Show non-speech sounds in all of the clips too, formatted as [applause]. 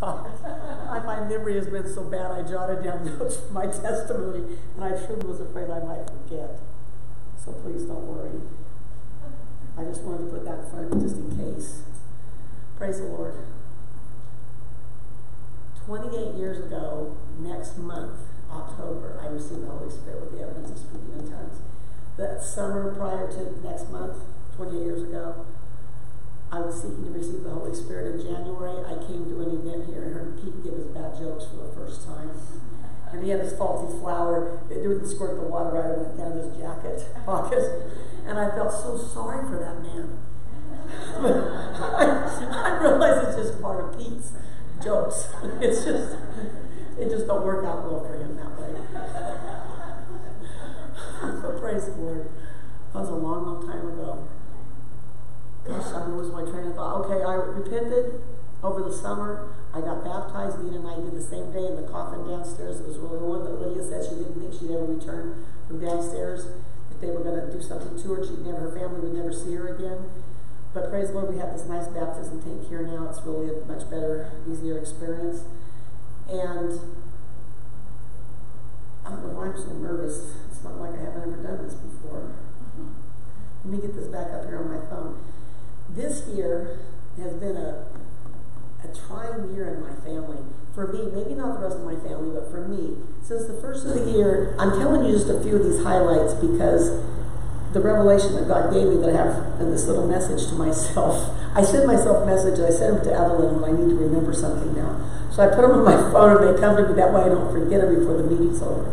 [laughs] My memory has been so bad, I jotted down [laughs] notes for my testimony, and I truly was afraid I might forget. So please don't worry. I just wanted to put that in front just in case. Praise the Lord. 28 years ago, next month, October, I received the Holy Spirit with the evidence of speaking in tongues. That summer prior to next month, 28 years ago, I was seeking to receive the Holy Spirit in January. I came to an event here and heard Pete give his bad jokes for the first time. And he had this faulty flower that didn't squirt the water right. It went down his jacket [laughs] pocket. And I felt so sorry for that man. [laughs] I, I realize it's just part of Pete's jokes. [laughs] It's just, it just don't work out well for him that way. but praise the Lord. That was a long, long time ago. Gosh, I lose my train of thought. Okay, I repented over the summer. I got baptized. Nina and I did the same day in the coffin downstairs. It was really one that Lydia said she didn't think she'd ever return from downstairs. If they were going to do something to her, she'd never, her family would never see her again. But praise the Lord, we have this nice baptism tank here now. It's really a much better, easier experience. And I don't oh, know why I'm so nervous. It's not like I haven't ever done this before. Let me get this back up here on my phone. This year has been a, a trying year in my family. For me, maybe not the rest of my family, but for me, since the first of the year, I'm telling you just a few of these highlights because the revelation that God gave me that I have in this little message to myself. [laughs] I send myself messages. I send them to Evelyn when I need to remember something now. So I put them on my [laughs] phone and they come to me. That way I don't forget them before the meeting's over.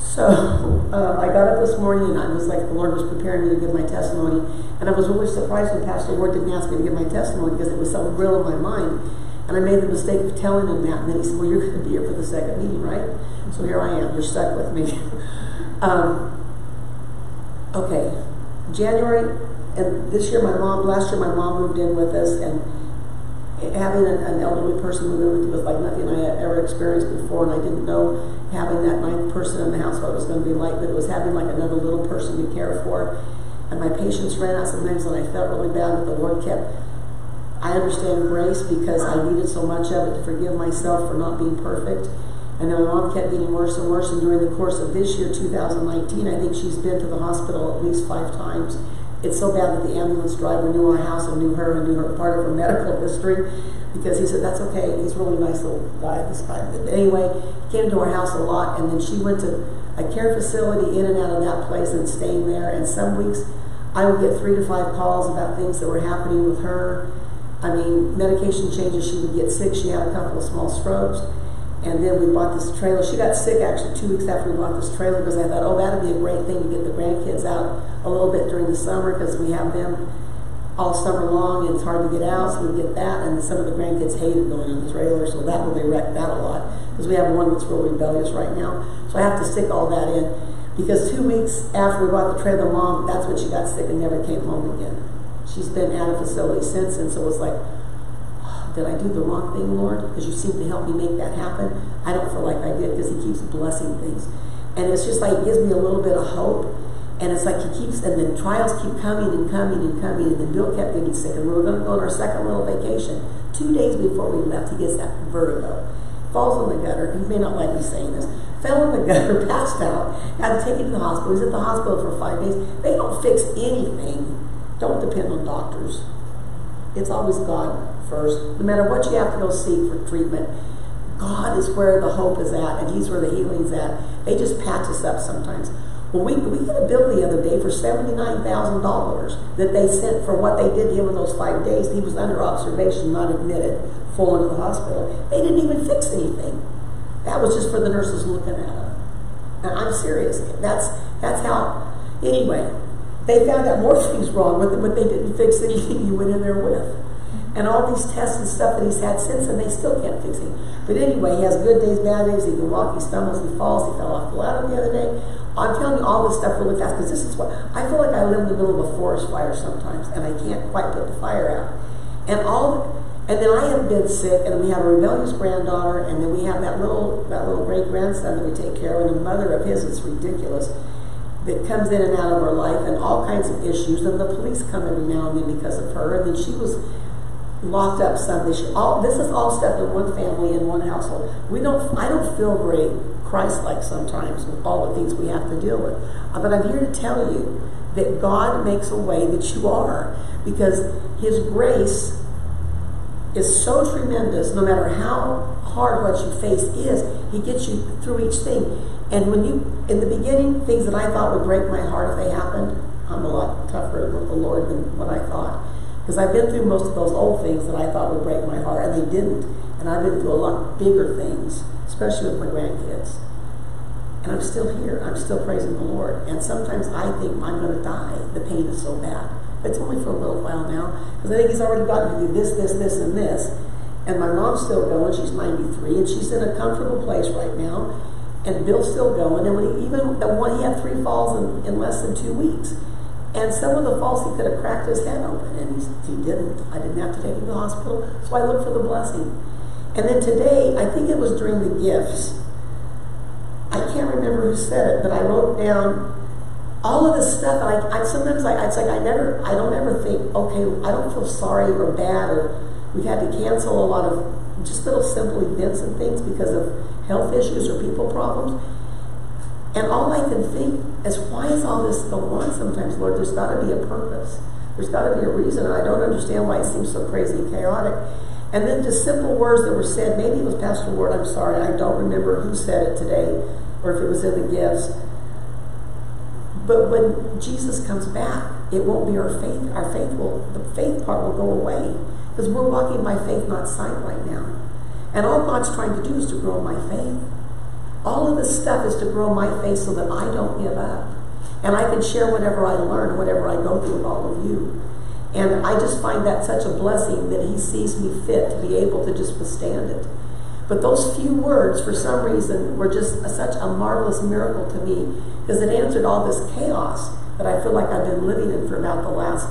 So uh, I got up this morning and I was like, the Lord was preparing me to give my testimony. And I was really surprised when Pastor Ward didn't ask me to give my testimony because it was so real in my mind. And I made the mistake of telling him that. And then he said, well, you're going to be here for the second meeting, right? So here I am. You're stuck with me. [laughs] um, okay, January, and this year my mom, last year my mom moved in with us, and having an, elderly person in with you was like nothing I had ever experienced before, and I didn't know having that ninth person in the house what it was going to be like, but it was having like another little person to care for. And my patience ran out sometimes, and I felt really bad, but the Lord kept. I understand grace because I needed so much of it to forgive myself for not being perfect. And then my mom kept getting worse and worse. And during the course of this year, 2019, I think she's been to the hospital at least five times. It's so bad that the ambulance driver knew our house and knew her and knew her part of her medical history because he said, That's okay. He's a really nice little guy, this guy. But anyway, came to our house a lot. And then she went to a care facility in and out of that place and staying there. And some weeks, I would get three to five calls about things that were happening with her. I mean, medication changes. She would get sick. She had a couple of small strokes. And then we bought this trailer. She got sick actually two weeks after we bought this trailer because I thought, oh, that'd be a great thing to get the grandkids out a little bit during the summer because we have them all summer long and it's hard to get out. So we get that. And some of the grandkids hated going in the trailer, so that really wrecked that a lot because we have one that's real rebellious right now. So I have to stick all that in because two weeks after we bought the trailer, mom, that's when she got sick and never came home again. She's been at a facility since, and so it was like, did I do the wrong thing, Lord? Because you seem to help me make that happen. I don't feel like I did because He keeps blessing things. And it's just like, it gives me a little bit of hope. And it's like He keeps, and then trials keep coming and coming and coming. And then Bill kept getting sick. And we were going to go on our second little vacation. Two days before we left, he gets that vertigo. Falls in the gutter. He may not like me saying this. Fell in the gutter, [laughs] passed out. Had to take him to the hospital. He was at the hospital for five days. They don't fix anything. Don't depend on doctors. It's always God first. No matter what you have to go seek for treatment, God is where the hope is at, and He's where the healing's at. They just patch us up sometimes. Well, we, we got a bill the other day for $79,000 that they sent for what they did to him in those five days. He was under observation, not admitted, full into the hospital. They didn't even fix anything. That was just for the nurses looking at him. And I'm serious. That's, that's how, anyway, they found out more things wrong with but they didn't fix anything he went in there with and all these tests and stuff that he's had since, and they still can't fix him. But anyway, he has good days, bad days. He can walk, he stumbles, he falls. He fell off the ladder the other day. I'm telling you all this stuff really fast because this is what I feel like I live in the middle of a forest fire sometimes, and I can't quite put the fire out. And all, and then I have been sick, and we have a rebellious granddaughter, and then we have that little that little great grandson that we take care of, and the mother of his. It's ridiculous that comes in and out of her life and all kinds of issues. And the police come every now and then because of her. And then she was locked up Sunday. She, all this is all stuff in one family in one household. We don't. I don't feel very Christ-like sometimes with all the things we have to deal with. Uh, but I'm here to tell you that God makes a way that you are because His grace is so tremendous. No matter how hard what you face is, He gets you through each thing. And when you, in the beginning, things that I thought would break my heart if they happened, I'm a lot tougher with the Lord than what I thought. Because I've been through most of those old things that I thought would break my heart, and they didn't. And I've been through a lot bigger things, especially with my grandkids. And I'm still here. I'm still praising the Lord. And sometimes I think I'm going to die. The pain is so bad. It's only for a little while now, because I think He's already gotten to do this, this, this, and this. And my mom's still going. She's 93, and she's in a comfortable place right now. And Bill's still going. And when he, even the one, he had three falls in, in less than two weeks. And some of the falls he could have cracked his head open, and he, he didn't. I didn't have to take him to the hospital, so I looked for the blessing. And then today, I think it was during the gifts. I can't remember who said it, but I wrote down all of this stuff. I, I sometimes I, it's like I never, I don't ever think, okay, I don't feel sorry or bad, or we've had to cancel a lot of just little simple events and things because of health issues or people problems. And all I can think is, why is all this going on sometimes, Lord? There's got to be a purpose. There's got to be a reason. And I don't understand why it seems so crazy and chaotic. And then just simple words that were said. Maybe it was Pastor Ward. I'm sorry. I don't remember who said it today or if it was in the gifts. But when Jesus comes back, it won't be our faith. Our faith will, the faith part will go away. Because we're walking by faith, not sight right now. And all God's trying to do is to grow my faith. All of this stuff is to grow my faith so that I don't give up. And I can share whatever I learn, whatever I go through with all of you. And I just find that such a blessing that he sees me fit to be able to just withstand it. But those few words, for some reason, were just a, such a marvelous miracle to me because it answered all this chaos that I feel like I've been living in for about the last,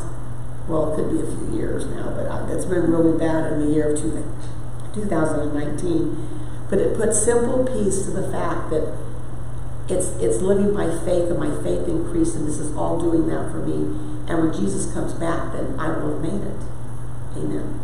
well, it could be a few years now, but it's been really bad in the year of 2019 but it put simple peace to the fact that it's it's living by faith and my faith increased and this is all doing that for me. And when Jesus comes back, then I will have made it. Amen.